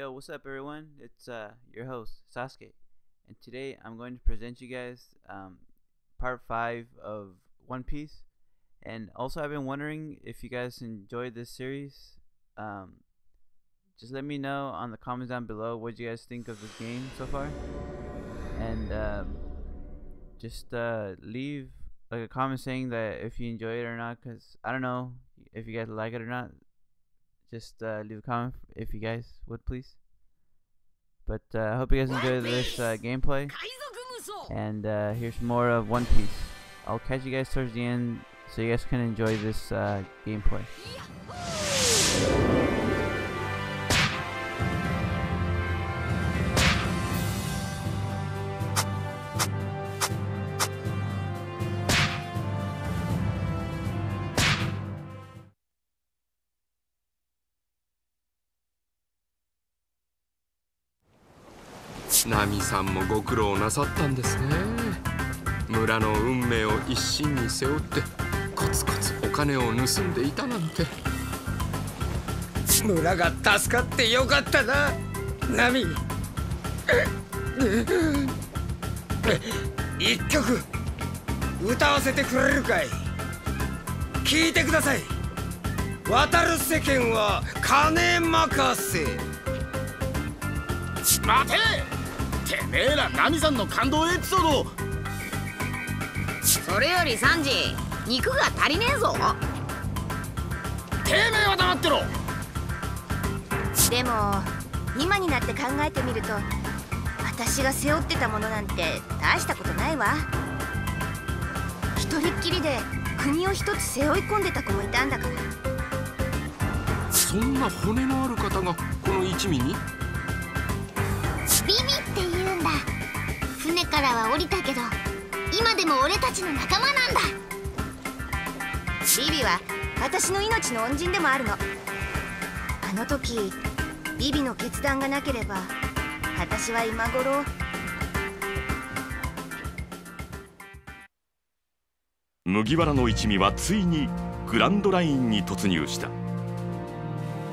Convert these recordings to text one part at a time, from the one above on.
Yo, what's up, everyone? It's uh, your host, Sasuke. And today I'm going to present you guys um, part 5 of One Piece. And also, I've been wondering if you guys enjoyed this series. Um, just let me know on the comments down below what you guys think of this game so far. And um, just uh, leave like a comment saying that if you enjoy it or not, because I don't know if you guys like it or not just uh, leave a comment if you guys would please. But uh, I hope you guys enjoy this uh, gameplay. And uh, here's more of One Piece. I'll catch you guys towards the end so you guys can enjoy this uh, gameplay. さんもご苦労なさったんですね。村の運命を一身に背負ってコツコツお金を盗んでいたなんて。村が助かってよかったな。ナミ。一曲歌わせてくれるかい。聞いてください。渡る世間は金任せ。待て！めえらナミさんの感動エピソードそれよりサンジ肉が足りねえぞ。てめえは黙ってろ。でも今になって考えてみると私が背負ってたものなんて大したことないわ。一人っきりで国を一つ背負い込んでた子もいたんだから。そんな骨のある方がこの一味に？からは降りたけど今でも俺たちの仲間なんだ。ビビは私の命の恩人でもあるの。あの時ビビの決断がなければ私は今頃。麦わらの一味はついにグランドラインに突入した。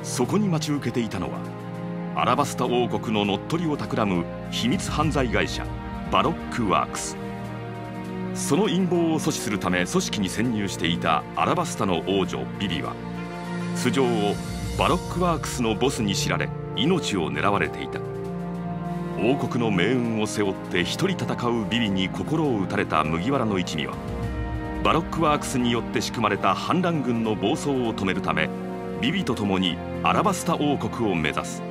そこに待ち受けていたのはアラバスタ王国の乗っ取りを企む秘密犯罪会社バロックワークス。その陰謀を阻止するため組織に潜入していたアラバスタの王女ビビは素性をバロックワークスのボスに知られ命を狙われていた。王国の命運を背負って一人戦うビビに心を打たれた麦わらの一味はバロックワークスによって仕組まれた反乱軍の暴走を止めるためビビと共にアラバスタ王国を目指す。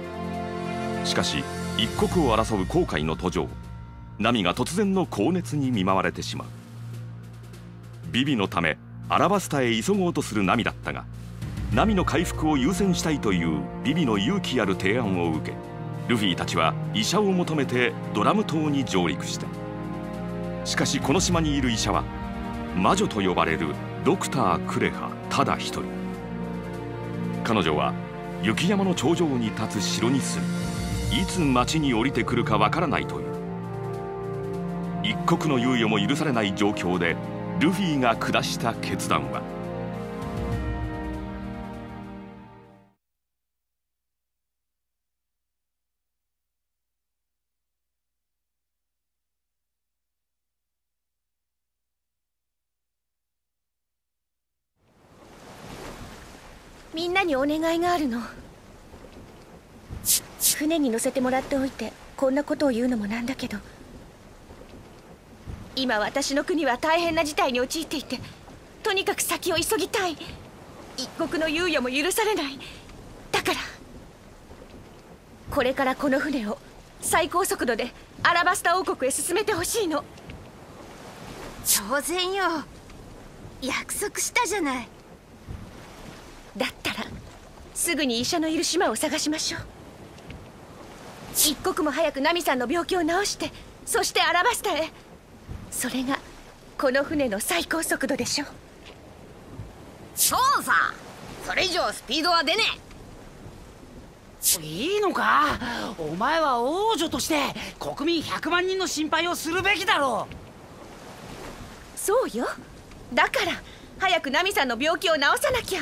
しかし一国を争う航海の途上。ナミが突然の高熱に見舞われてしまう。ビビのためアラバスタへ急ごうとするナミだったがナミの回復を優先したいというビビの勇気ある提案を受けルフィたちは医者を求めてドラム島に上陸した。しかしこの島にいる医者は魔女と呼ばれるドクター・クレハただ一人。彼女は雪山の頂上に立つ城に住みいつ町に降りてくるかわからないという。一刻の猶予も許されない状況でルフィが下した決断は。みんなにお願いがあるの。船に乗せてもらっておいてこんなことを言うのもなんだけど。今私の国は大変な事態に陥っていてとにかく先を急ぎたい。一刻の猶予も許されない。だからこれからこの船を最高速度でアラバスタ王国へ進めてほしいの。当然よ。約束したじゃない。だったらすぐに医者のいる島を探しましょう。一刻も早くナミさんの病気を治してそしてアラバスタへそれがこの船の最高速度でしょそうさ。それ以上スピードは出ねいいのか？お前は王女として国民100万人の心配をするべきだろう。そうよ。だから早くナミさんの病気を治さなきゃ。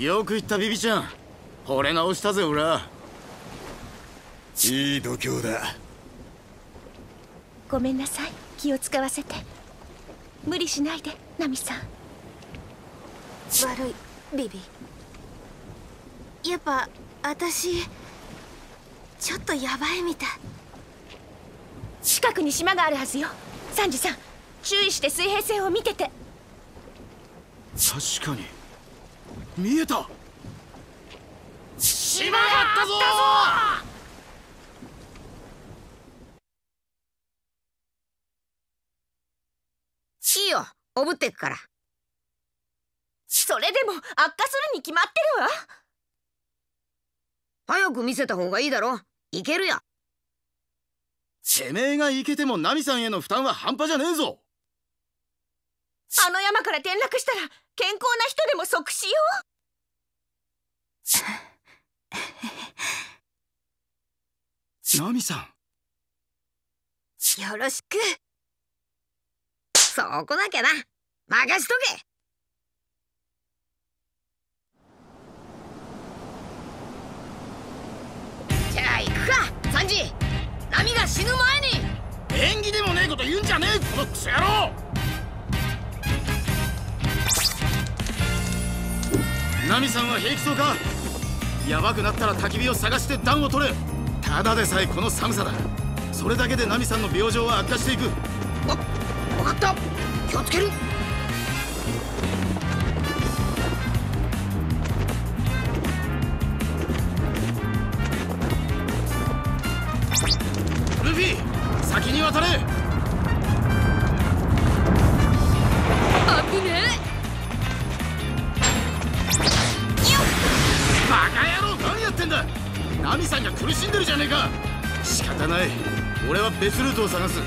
よく言ったビビちゃん。惚れ直したぜ俺いい度胸だごめんなさい。気を使わせて。無理しないでナミさん。悪いビビ。やっぱ私ちょっとヤバいみたい。近くに島があるはずよ。サンジさん注意して水平線を見てて。確かに。見えた。島があったぞいいよおぶってくから。それでも悪化するに決まってるわ。早く見せた方がいいだろ。いけるよてめえが行けてもナミさんへの負担は半端じゃねえぞ。あの山から転落したら健康な人でも即死よ。ナミさん。よろしくそこだけな。任しとけ。じゃあ行くか。サンジ波が死ぬ前に。縁起でもねえこと言うんじゃねえこのクソ野郎。ナミさんは平気そうか。ヤバくなったら焚き火を探して暖を取れ。ただでさえこの寒さだ。それだけでナミさんの病状は悪化していく。分かった。気をつける。ルフィ先に渡れ。危ねバカ野郎何やってんだ。ナミさんが苦しんでるじゃねえか。仕方ない。俺は別ルートを探す。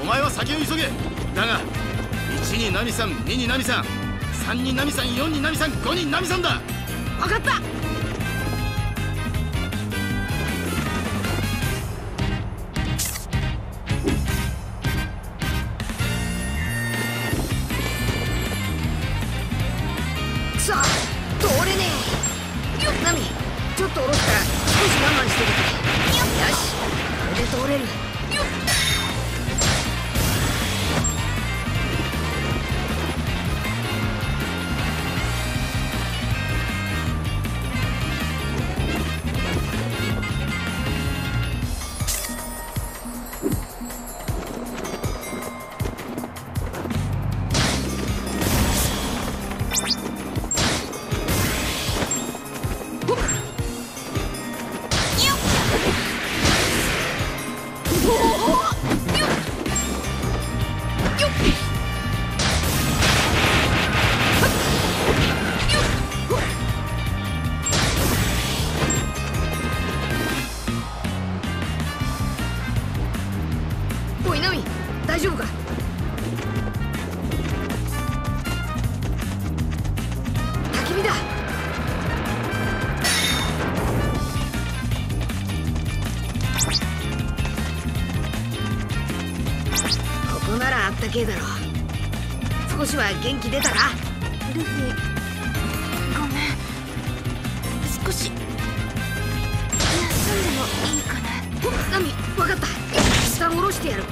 お前は先を急げだが1にナミさん2にナミさん3にナミさん4にナミさん5にナミさんだ。分かった。焚き火だ。ここならあったけえだろ。少しは元気出たかルフィごめん。少し。休んでもいいかな。ナミ分かった。下下ろしてやる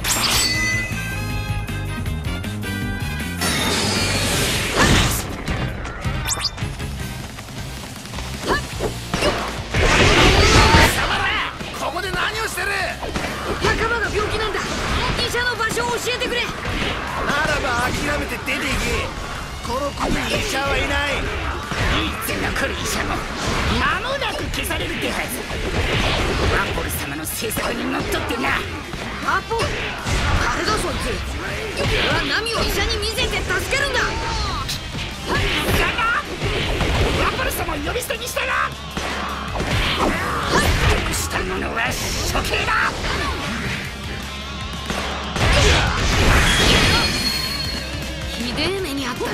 でえ目にあったな。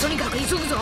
とにかく急ぐぞ。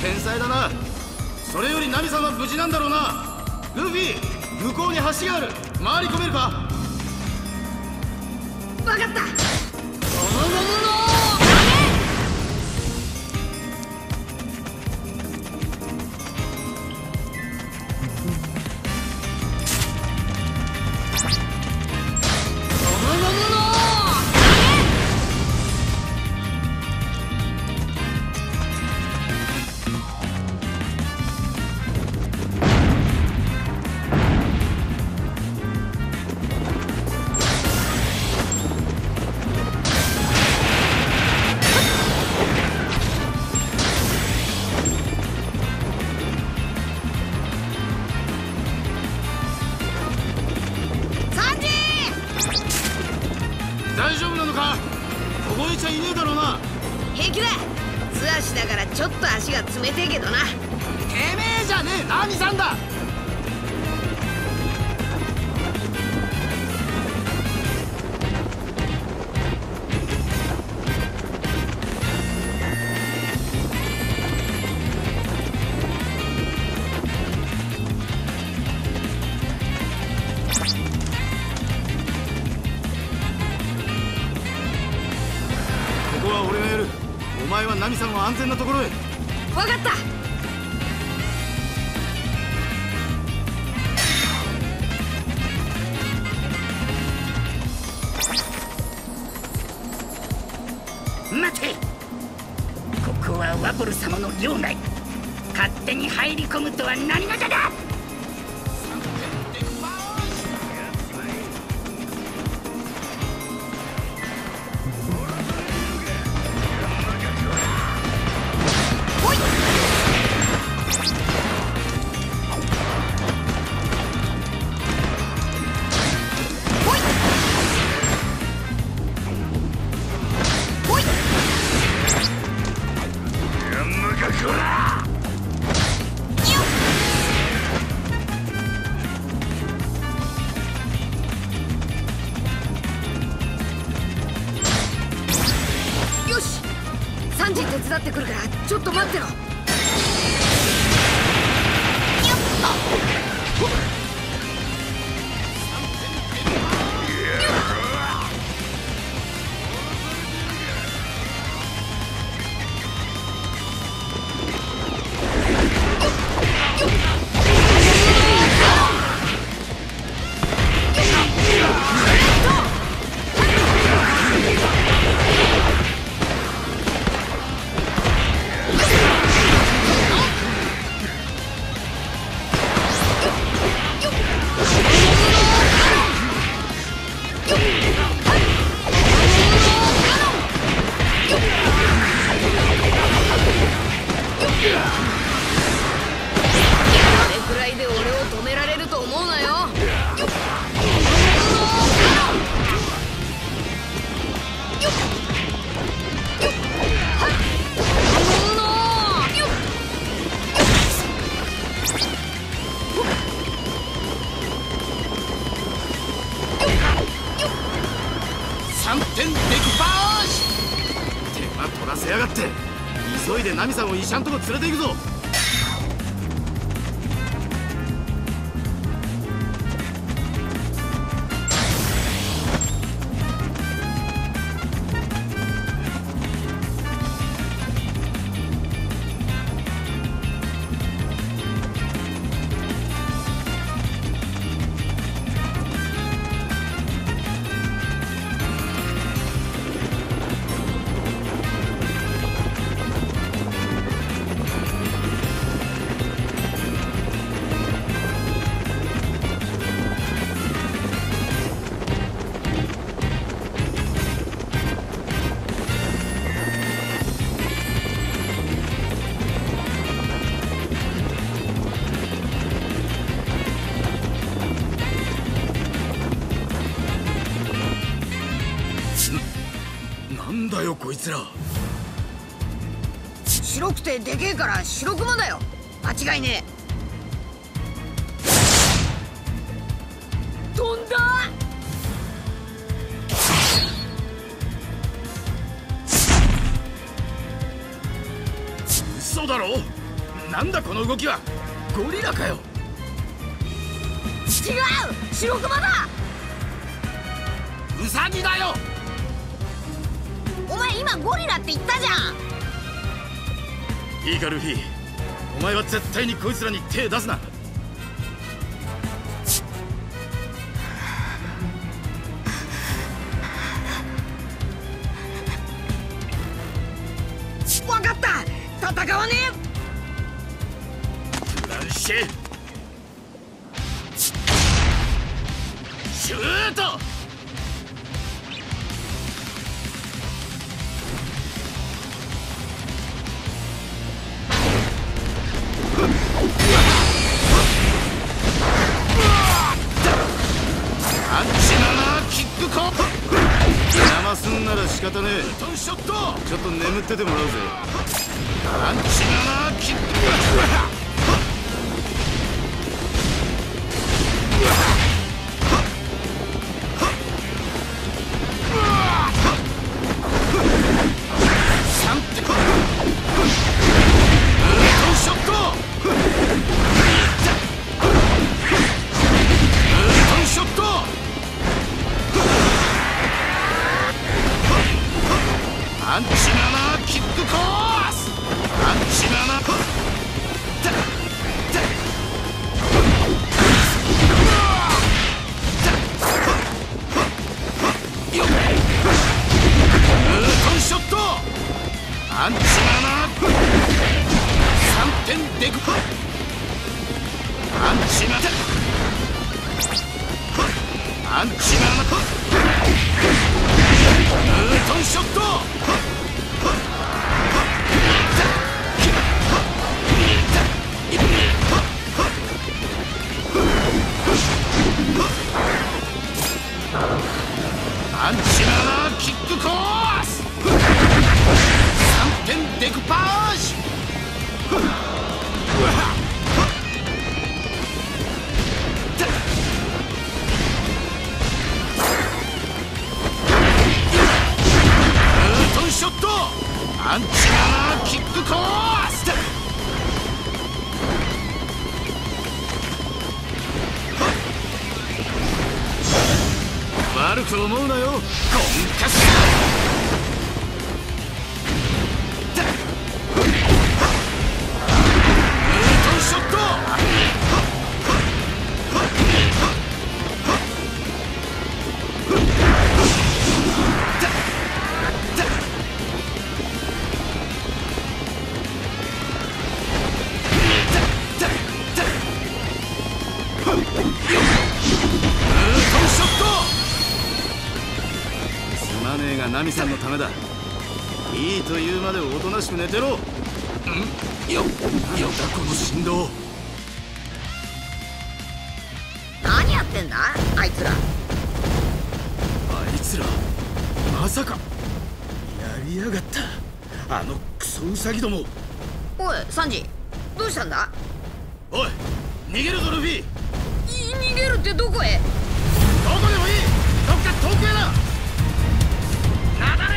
天才だな。それよりナミさんは無事なんだろうな。ルフィ向こうに橋がある。回り込めるか。分かった。ゴムゴムのってくるからちょっと待ってろ。3点できバーシ手間取らせやがって。急いでナミさんを医者んとこ連れて行くぞ。白くてでけえから白だよ。間違いねえ。飛んだ。嘘だろ。なんだこの動きは。ゴリラかよ。違う。白熊だ。ウサギだよ。お前今ゴリラって言ったじゃんいいかルフィお前は絶対にこいつらに手出すな。ちょっと眠っててもらうぜ。アンチナナキックキックコース。3点デクパージ。トンショットアンチナナキックコース悪く思うなよ。コンカッサしく寝てろ。ん？よよだこの振動。何やってんだ？あいつら。あいつらまさか。やりやがった。あのクソウサギども。おいサンジどうしたんだ？おい逃げるぞルフィ。い逃げるってどこへ？どこでもいい。どっか遠くへだ。雪崩が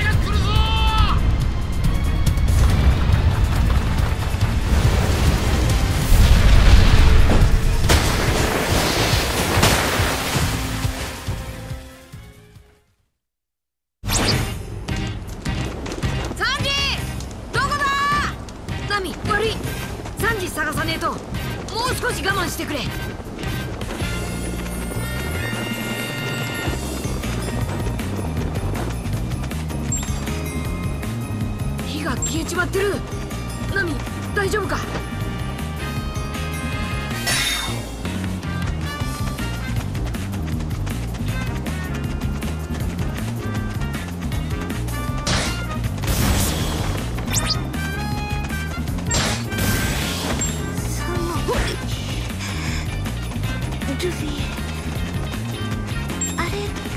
あれ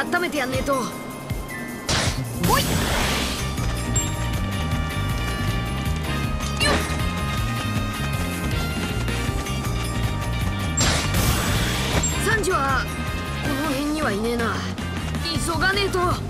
温めてやんねえと。ほい。サンジはこの辺にはいねえな。急がねえと。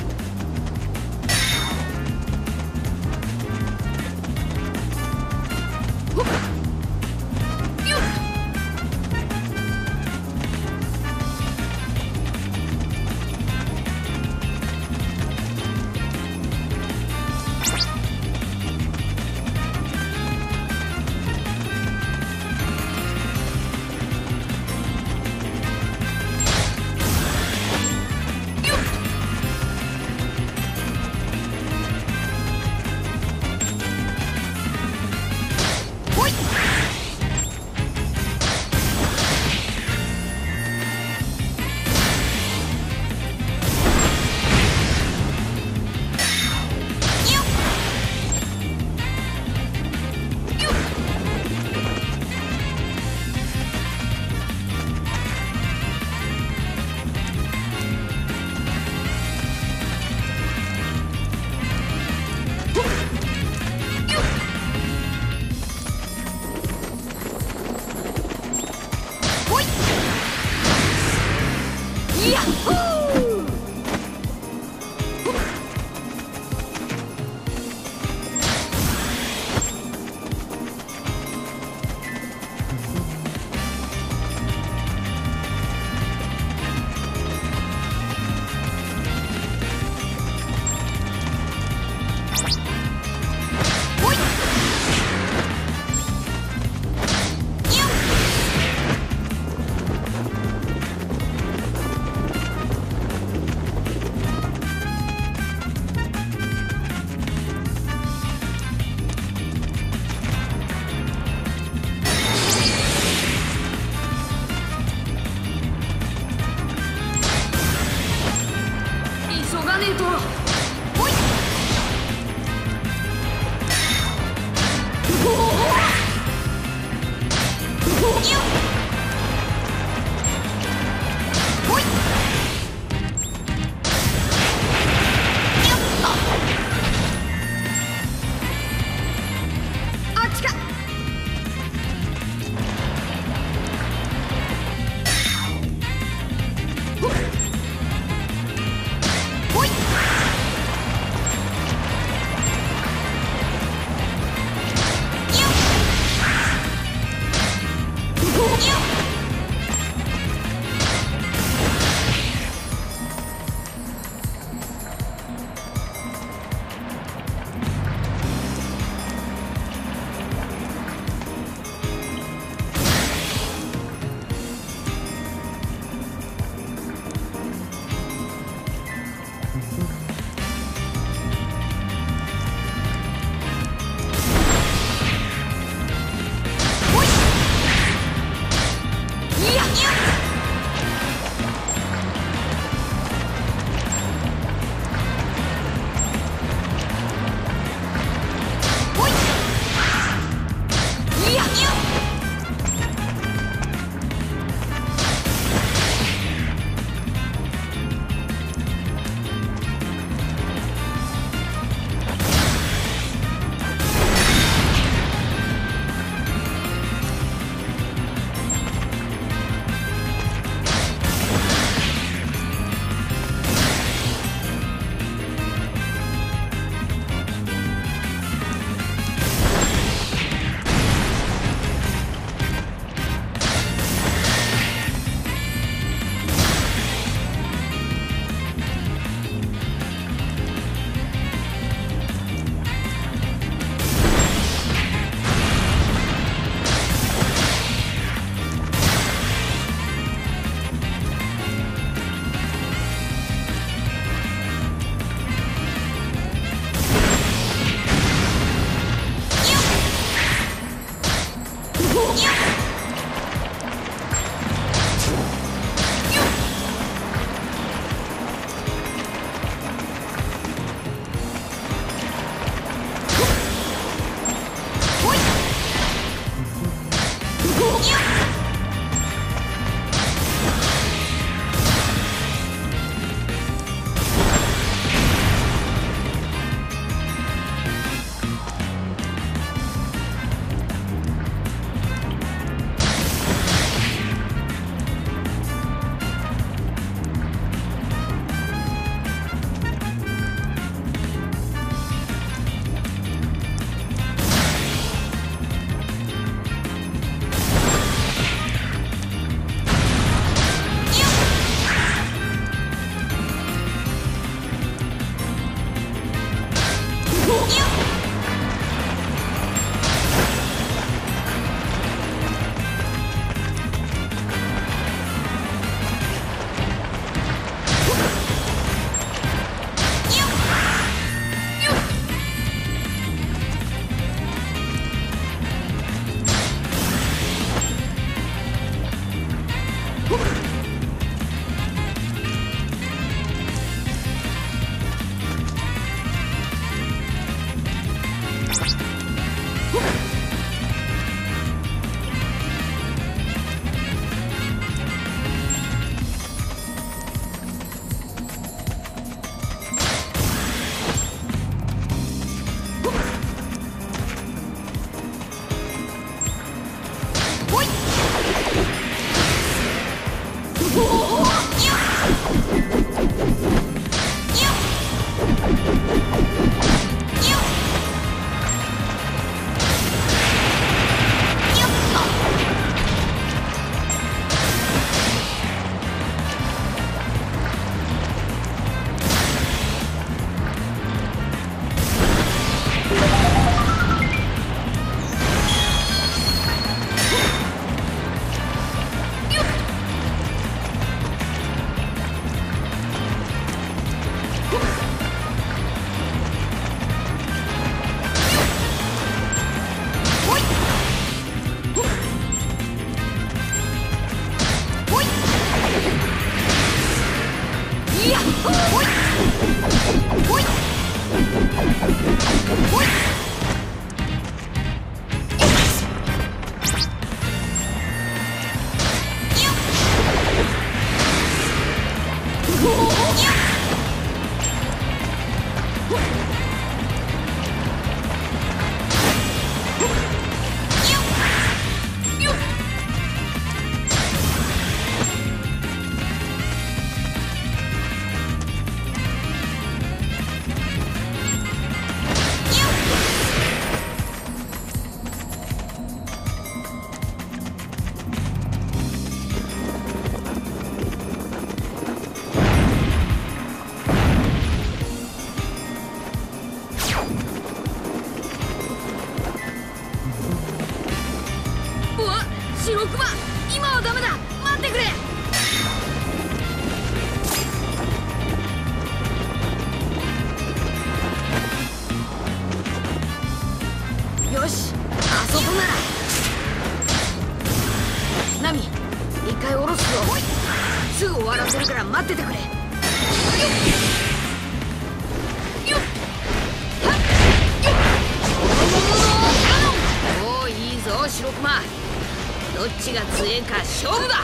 どっちが強えか勝負だ。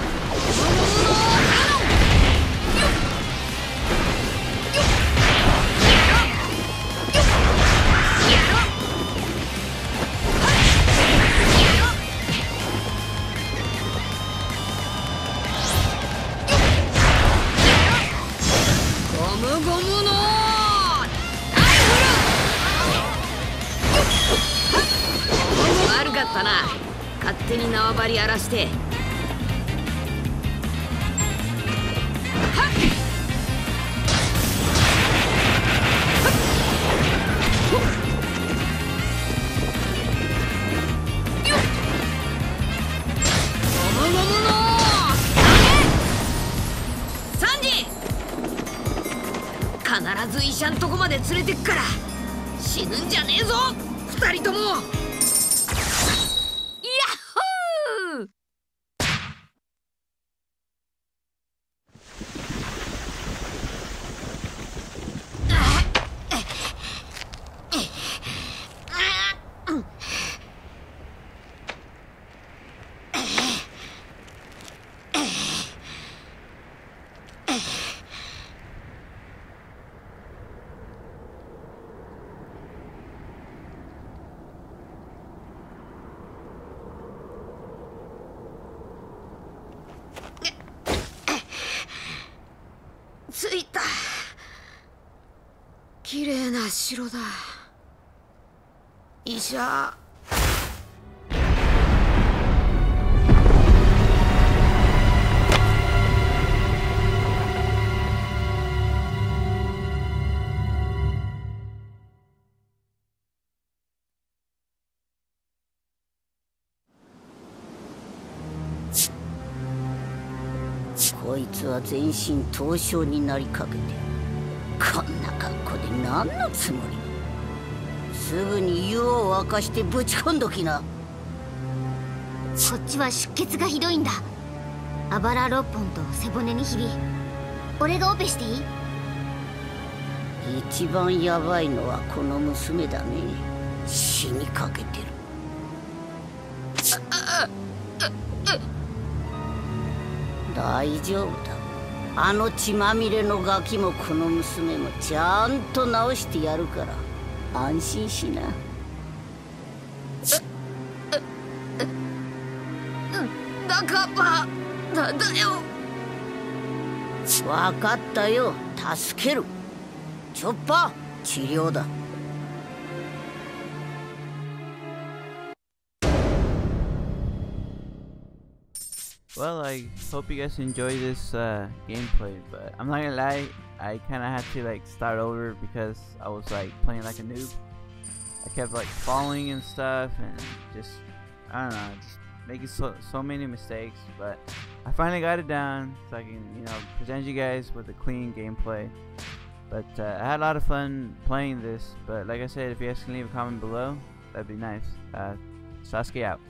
ゴムゴムのライフル悪かったな手に縄張り荒らして。必ず医者んとこまで連れてくから。死ぬんじゃねえぞ二人ともヤッホー着いた綺麗な城だ。医者。こいつは全身凍傷になりかけてる。こんな格好で何のつもり？すぐに湯を沸かしてぶち込んどきな。こっちは出血がひどいんだ。あばら6本と背骨にひび俺がオペしていい？一番ヤバいのはこの娘だね。死にかけてる。大丈夫だあの血まみれのガキもこの娘もちゃんと治してやるから安心しな。だからなんだよ分かったよ助けるチョッパー治療だ Well, I hope you guys enjoy this uh, gameplay, but I'm not gonna lie, I kind of had to like start over because I was like playing like a noob. I kept like falling and stuff, and just I don't know, just making so so many mistakes. But I finally got it down, so I can you know present you guys with a clean gameplay. But uh, I had a lot of fun playing this. But like I said, if you guys can leave a comment below, that'd be nice. Uh, Sasuke out.